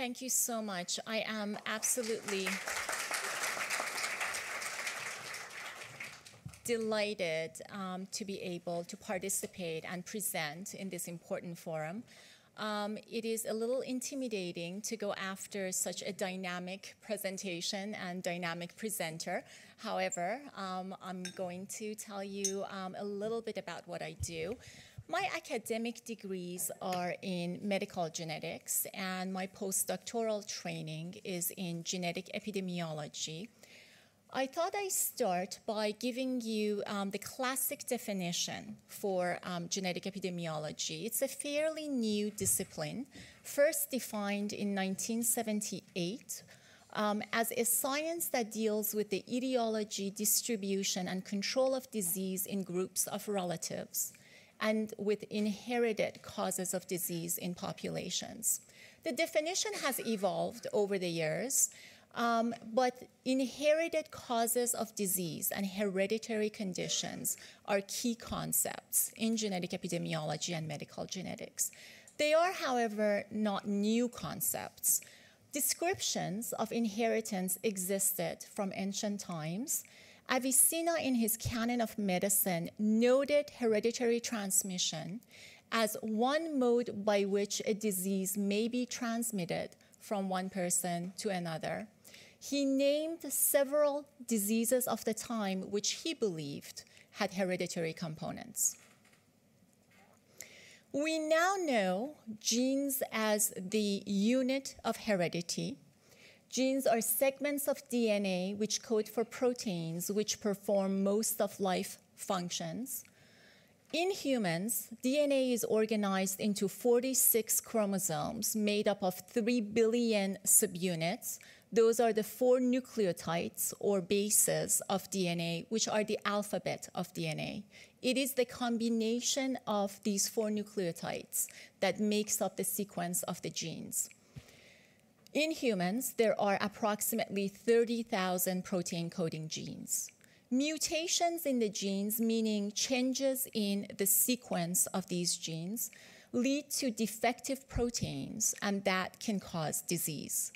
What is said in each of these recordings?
Thank you so much. I am absolutely delighted um, to be able to participate and present in this important forum. Um, it is a little intimidating to go after such a dynamic presentation and dynamic presenter. However, um, I'm going to tell you um, a little bit about what I do. My academic degrees are in medical genetics, and my postdoctoral training is in genetic epidemiology. I thought I'd start by giving you um, the classic definition for um, genetic epidemiology. It's a fairly new discipline, first defined in 1978 um, as a science that deals with the etiology, distribution, and control of disease in groups of relatives and with inherited causes of disease in populations. The definition has evolved over the years, um, but inherited causes of disease and hereditary conditions are key concepts in genetic epidemiology and medical genetics. They are, however, not new concepts. Descriptions of inheritance existed from ancient times, Avicenna, in his Canon of Medicine, noted hereditary transmission as one mode by which a disease may be transmitted from one person to another. He named several diseases of the time which he believed had hereditary components. We now know genes as the unit of heredity Genes are segments of DNA which code for proteins which perform most of life functions. In humans, DNA is organized into 46 chromosomes made up of 3 billion subunits. Those are the four nucleotides or bases of DNA, which are the alphabet of DNA. It is the combination of these four nucleotides that makes up the sequence of the genes. In humans, there are approximately 30,000 protein coding genes. Mutations in the genes, meaning changes in the sequence of these genes, lead to defective proteins, and that can cause disease.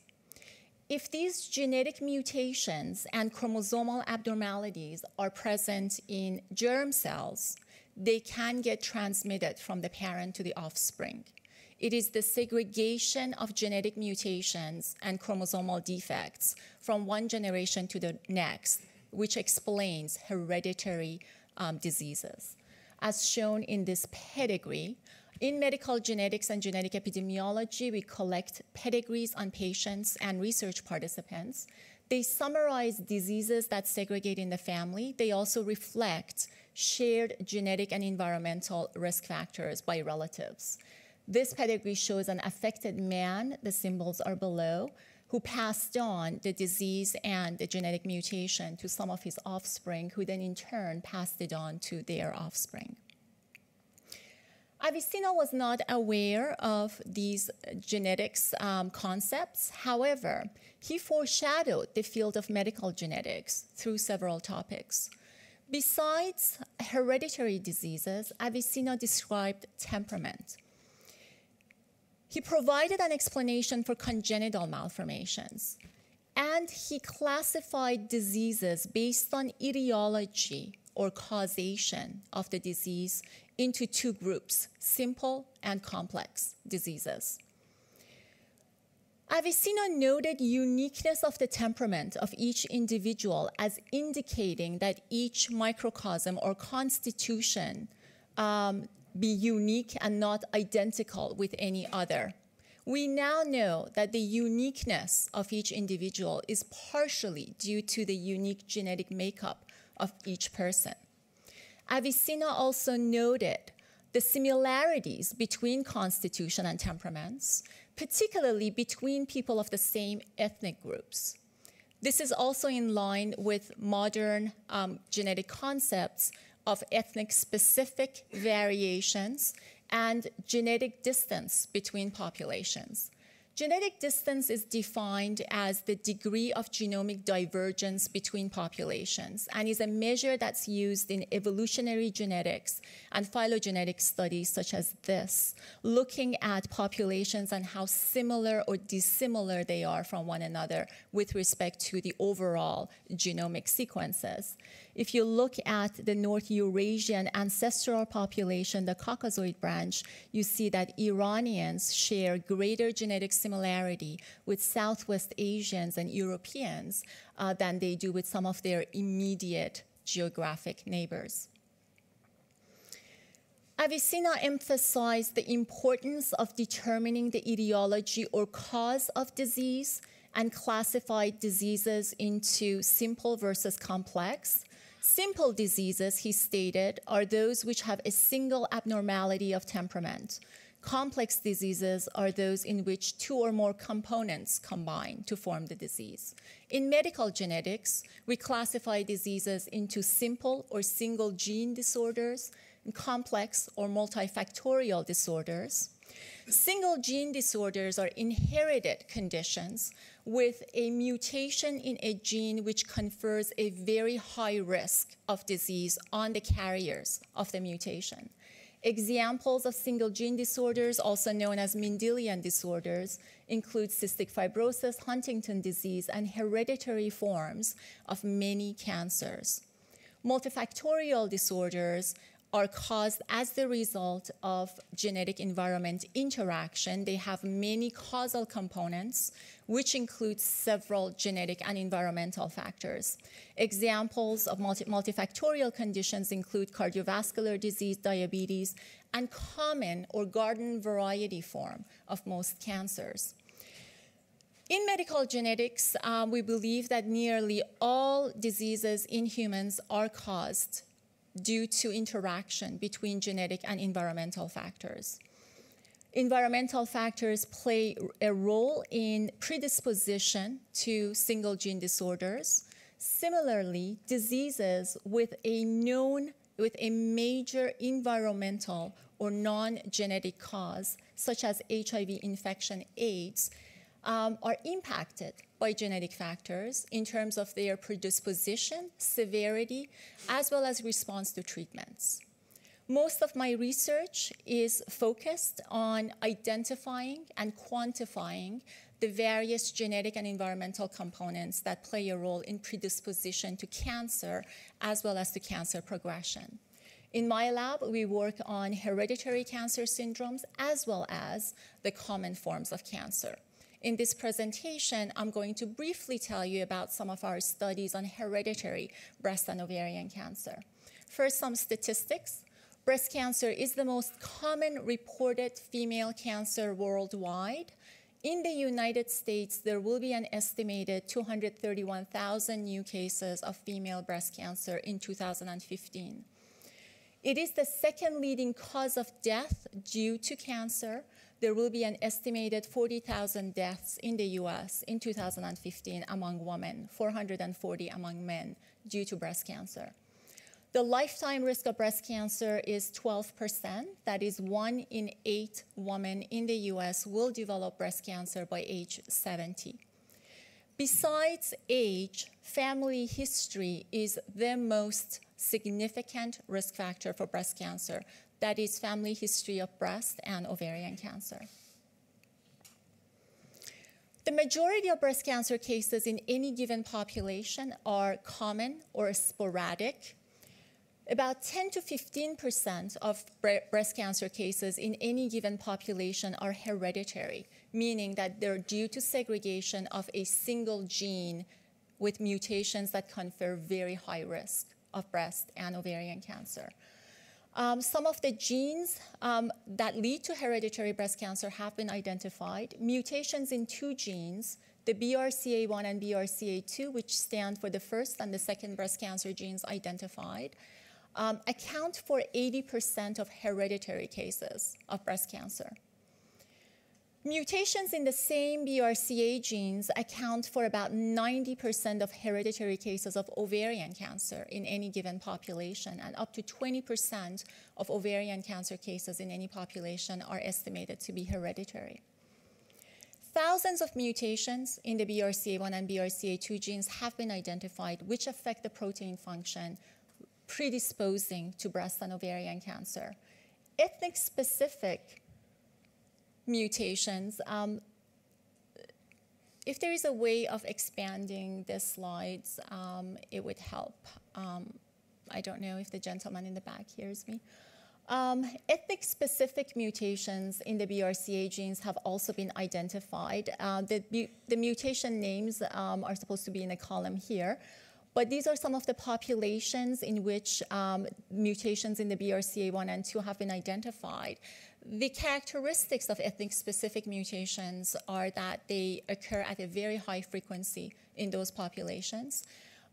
If these genetic mutations and chromosomal abnormalities are present in germ cells, they can get transmitted from the parent to the offspring. It is the segregation of genetic mutations and chromosomal defects from one generation to the next, which explains hereditary um, diseases. As shown in this pedigree, in medical genetics and genetic epidemiology, we collect pedigrees on patients and research participants. They summarize diseases that segregate in the family. They also reflect shared genetic and environmental risk factors by relatives. This pedigree shows an affected man, the symbols are below, who passed on the disease and the genetic mutation to some of his offspring, who then in turn passed it on to their offspring. Avicenna was not aware of these genetics um, concepts. However, he foreshadowed the field of medical genetics through several topics. Besides hereditary diseases, Avicenna described temperament. He provided an explanation for congenital malformations, and he classified diseases based on etiology or causation of the disease into two groups simple and complex diseases. Avicenna noted uniqueness of the temperament of each individual as indicating that each microcosm or constitution um, be unique and not identical with any other. We now know that the uniqueness of each individual is partially due to the unique genetic makeup of each person. Avicenna also noted the similarities between constitution and temperaments, particularly between people of the same ethnic groups. This is also in line with modern um, genetic concepts of ethnic specific variations and genetic distance between populations. Genetic distance is defined as the degree of genomic divergence between populations and is a measure that's used in evolutionary genetics and phylogenetic studies such as this, looking at populations and how similar or dissimilar they are from one another with respect to the overall genomic sequences. If you look at the North Eurasian ancestral population, the Caucasoid branch, you see that Iranians share greater genetic similarity with Southwest Asians and Europeans uh, than they do with some of their immediate geographic neighbors. Avicenna emphasized the importance of determining the etiology or cause of disease and classified diseases into simple versus complex. Simple diseases, he stated, are those which have a single abnormality of temperament. Complex diseases are those in which two or more components combine to form the disease. In medical genetics, we classify diseases into simple or single gene disorders, and complex or multifactorial disorders. Single gene disorders are inherited conditions with a mutation in a gene which confers a very high risk of disease on the carriers of the mutation. Examples of single gene disorders, also known as Mendelian disorders, include cystic fibrosis, Huntington disease, and hereditary forms of many cancers. Multifactorial disorders are caused as the result of genetic environment interaction. They have many causal components, which include several genetic and environmental factors. Examples of multi multifactorial conditions include cardiovascular disease, diabetes, and common or garden variety form of most cancers. In medical genetics, um, we believe that nearly all diseases in humans are caused due to interaction between genetic and environmental factors. Environmental factors play a role in predisposition to single gene disorders. Similarly, diseases with a known, with a major environmental or non-genetic cause, such as HIV infection, AIDS, um, are impacted by genetic factors in terms of their predisposition, severity, as well as response to treatments. Most of my research is focused on identifying and quantifying the various genetic and environmental components that play a role in predisposition to cancer as well as to cancer progression. In my lab, we work on hereditary cancer syndromes as well as the common forms of cancer. In this presentation, I'm going to briefly tell you about some of our studies on hereditary breast and ovarian cancer. First, some statistics. Breast cancer is the most common reported female cancer worldwide. In the United States, there will be an estimated 231,000 new cases of female breast cancer in 2015. It is the second leading cause of death due to cancer there will be an estimated 40,000 deaths in the US in 2015 among women, 440 among men due to breast cancer. The lifetime risk of breast cancer is 12%. That is one in eight women in the US will develop breast cancer by age 70. Besides age, family history is the most significant risk factor for breast cancer that is family history of breast and ovarian cancer. The majority of breast cancer cases in any given population are common or sporadic. About 10 to 15% of breast cancer cases in any given population are hereditary, meaning that they're due to segregation of a single gene with mutations that confer very high risk of breast and ovarian cancer. Um, some of the genes um, that lead to hereditary breast cancer have been identified. Mutations in two genes, the BRCA1 and BRCA2, which stand for the first and the second breast cancer genes identified, um, account for 80% of hereditary cases of breast cancer. Mutations in the same BRCA genes account for about 90% of hereditary cases of ovarian cancer in any given population, and up to 20% of ovarian cancer cases in any population are estimated to be hereditary. thousands of mutations in the BRCA1 and BRCA2 genes have been identified which affect the protein function, predisposing to breast and ovarian cancer. Ethnic specific mutations, um, if there is a way of expanding the slides, um, it would help. Um, I don't know if the gentleman in the back hears me. Um, ethnic specific mutations in the BRCA genes have also been identified. Uh, the, the, mutation names um, are supposed to be in a column here, but these are some of the populations in which um, mutations in the BRCA1 and 2 have been identified. The characteristics of ethnic specific mutations are that they occur at a very high frequency in those populations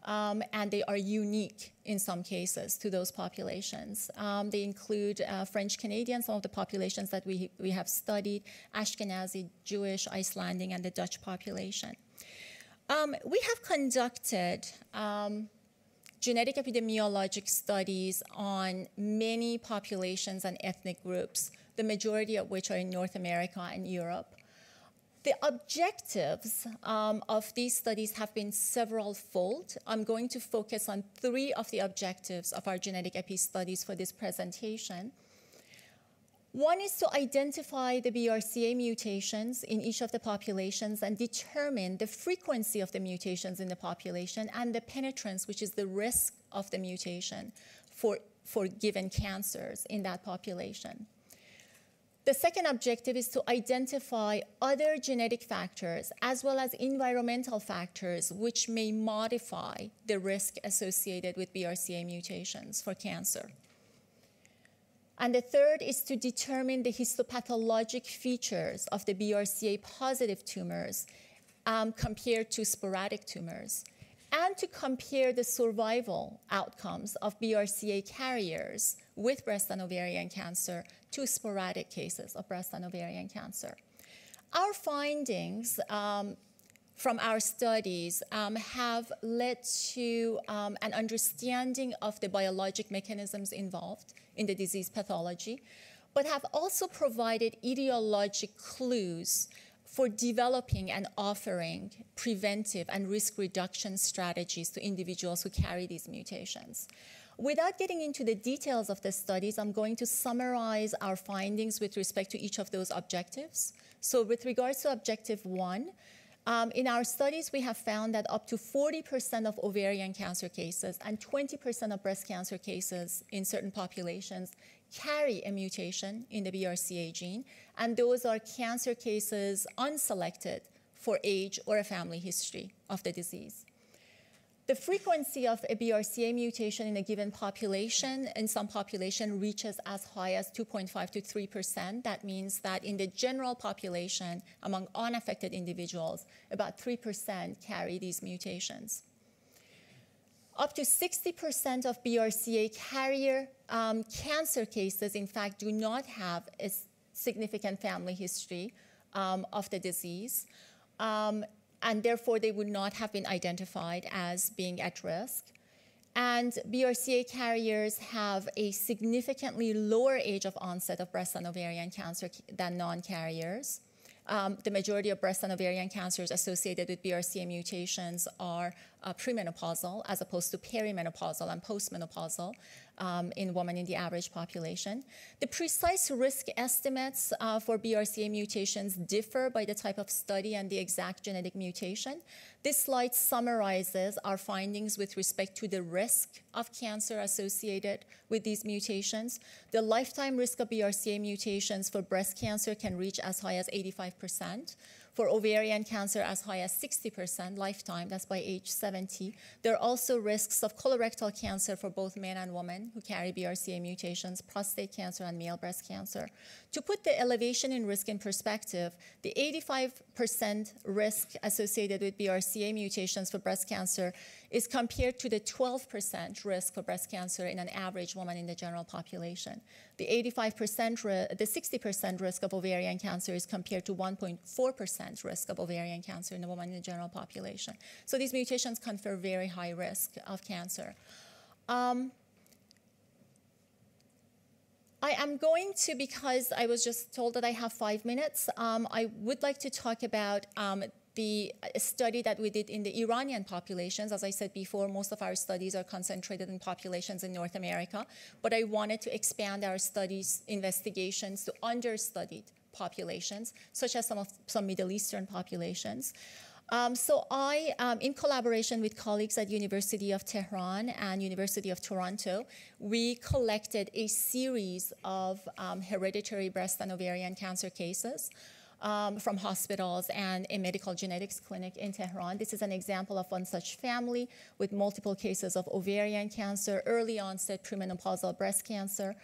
um, and they are unique in some cases to those populations. Um, they include uh, French Canadian, some of the populations that we, we have studied, Ashkenazi, Jewish, Icelandic, and the Dutch population. Um, we have conducted um, genetic epidemiologic studies on many populations and ethnic groups, the majority of which are in North America and Europe. The objectives um, of these studies have been several fold. I'm going to focus on three of the objectives of our genetic epi studies for this presentation. One is to identify the BRCA mutations in each of the populations and determine the frequency of the mutations in the population and the penetrance, which is the risk of the mutation for, for given cancers in that population. The second objective is to identify other genetic factors as well as environmental factors which may modify the risk associated with BRCA mutations for cancer. And the third is to determine the histopathologic features of the BRCA positive tumors um, compared to sporadic tumors, and to compare the survival outcomes of BRCA carriers with breast and ovarian cancer to sporadic cases of breast and ovarian cancer. Our findings um, from our studies um, have led to um, an understanding of the biologic mechanisms involved in the disease pathology, but have also provided etiologic clues for developing and offering preventive and risk reduction strategies to individuals who carry these mutations. Without getting into the details of the studies, I'm going to summarize our findings with respect to each of those objectives. So with regards to objective one, um, in our studies, we have found that up to 40% of ovarian cancer cases and 20% of breast cancer cases in certain populations carry a mutation in the BRCA gene, and those are cancer cases unselected for age or a family history of the disease. The frequency of a BRCA mutation in a given population, in some population, reaches as high as 2.5 to 3%. That means that in the general population, among unaffected individuals, about 3% carry these mutations. Up to 60% of BRCA carrier um, cancer cases, in fact, do not have a significant family history um, of the disease. Um, and therefore they would not have been identified as being at risk. And BRCA carriers have a significantly lower age of onset of breast and ovarian cancer than non carriers. Um, the majority of breast and ovarian cancers associated with BRCA mutations are uh, premenopausal as opposed to perimenopausal and postmenopausal um, in women in the average population. The precise risk estimates uh, for BRCA mutations differ by the type of study and the exact genetic mutation. This slide summarizes our findings with respect to the risk of cancer associated with these mutations. The lifetime risk of BRCA mutations for breast cancer can reach as high as 85 percent for ovarian cancer as high as 60% lifetime, that's by age 70. There are also risks of colorectal cancer for both men and women who carry BRCA mutations, prostate cancer, and male breast cancer. To put the elevation in risk in perspective, the 85% risk associated with BRCA mutations for breast cancer is compared to the 12% risk for breast cancer in an average woman in the general population. The 85%, the 60% risk of ovarian cancer is compared to 1.4% risk of ovarian cancer in a woman in the general population. So these mutations confer very high risk of cancer. Um, I am going to, because I was just told that I have five minutes, um, I would like to talk about um, the study that we did in the Iranian populations. As I said before, most of our studies are concentrated in populations in North America, but I wanted to expand our studies, investigations to understudied populations, such as some of some Middle Eastern populations. Um, so I, um, in collaboration with colleagues at University of Tehran and University of Toronto, we collected a series of um, hereditary breast and ovarian cancer cases um, from hospitals and a medical genetics clinic in Tehran. This is an example of one such family with multiple cases of ovarian cancer, early onset premenopausal breast cancer.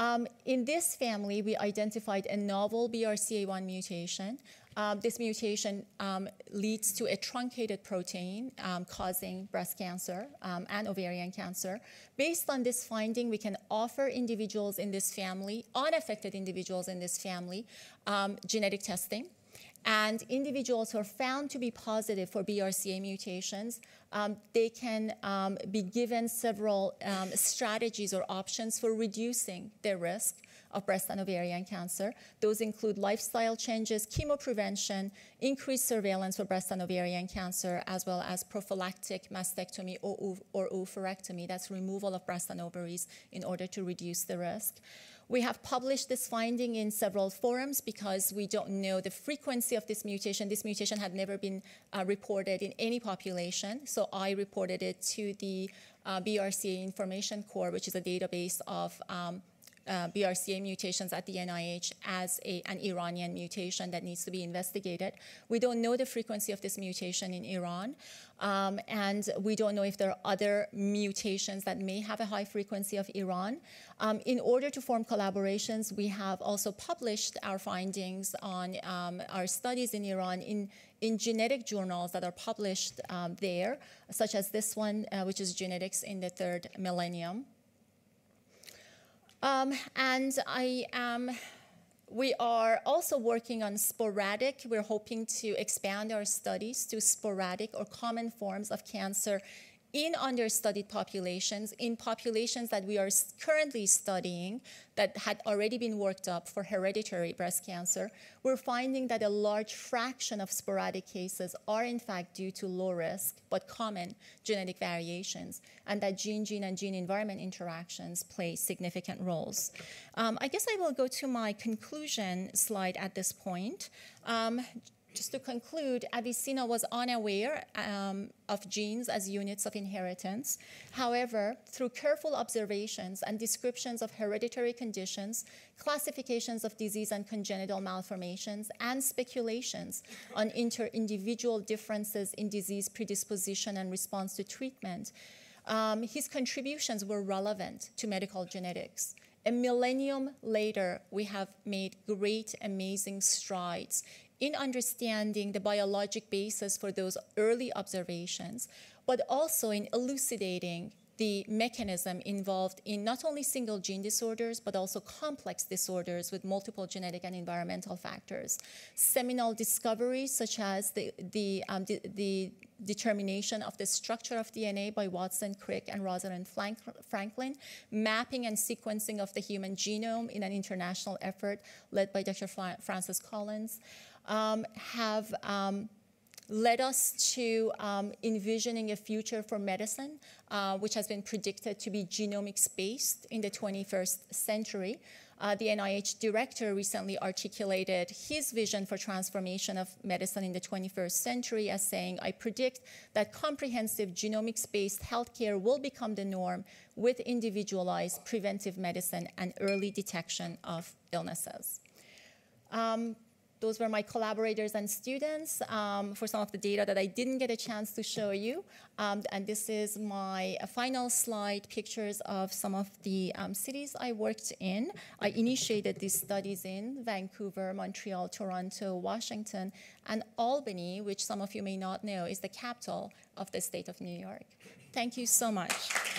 Um, in this family, we identified a novel BRCA1 mutation um, this mutation um, leads to a truncated protein um, causing breast cancer um, and ovarian cancer. Based on this finding, we can offer individuals in this family, unaffected individuals in this family, um, genetic testing. And individuals who are found to be positive for BRCA mutations, um, they can be given several strategies or options for reducing their risk of breast and ovarian cancer. Those include lifestyle changes, chemoprevention, increased surveillance for breast and ovarian cancer, as well as prophylactic mastectomy or, or oophorectomy. That's removal of breast and ovaries in order to reduce the risk. We have published this finding in several forums because we don't know the frequency of this mutation. This mutation had never been uh, reported in any population, so I reported it to the uh, BRCA Information Core, which is a database of um, uh, BRCA mutations at the NIH as a, an Iranian mutation that needs to be investigated. We don't know the frequency of this mutation in Iran, um, and we don't know if there are other mutations that may have a high frequency of Iran. Um, in order to form collaborations, we have also published our findings on um, our studies in Iran in, in genetic journals that are published um, there, such as this one, uh, which is Genetics in the Third Millennium. Um, and I am, we are also working on sporadic. We're hoping to expand our studies to sporadic or common forms of cancer in understudied populations, in populations that we are currently studying that had already been worked up for hereditary breast cancer, we're finding that a large fraction of sporadic cases are in fact due to low risk but common genetic variations, and that gene gene and gene environment interactions play significant roles. Um, I guess I will go to my conclusion slide at this point. Um, just to conclude, Avicenna was unaware um, of genes as units of inheritance. However, through careful observations and descriptions of hereditary conditions, classifications of disease and congenital malformations, and speculations on inter-individual differences in disease predisposition and response to treatment, um, his contributions were relevant to medical genetics. A millennium later, we have made great, amazing strides in understanding the biologic basis for those early observations, but also in elucidating the mechanism involved in not only single gene disorders, but also complex disorders with multiple genetic and environmental factors. Seminal discoveries such as the, the, um, the, determination of the structure of DNA by Watson, Crick, and Rosalind Franklin, mapping and sequencing of the human genome in an international effort led by Dr. Francis Collins, have um, led us to um, envisioning a future for medicine, uh, which has been predicted to be genomics based in the 21st century. Uh, the NIH director recently articulated his vision for transformation of medicine in the 21st century as saying, I predict that comprehensive genomics based healthcare will become the norm with individualized preventive medicine and early detection of illnesses. Um, those were my collaborators and students um, for some of the data that I didn't get a chance to show you. Um, and this is my uh, final slide, pictures of some of the um, cities I worked in. I initiated these studies in Vancouver, Montreal, Toronto, Washington, and Albany, which some of you may not know is the capital of the state of New York. Thank you so much.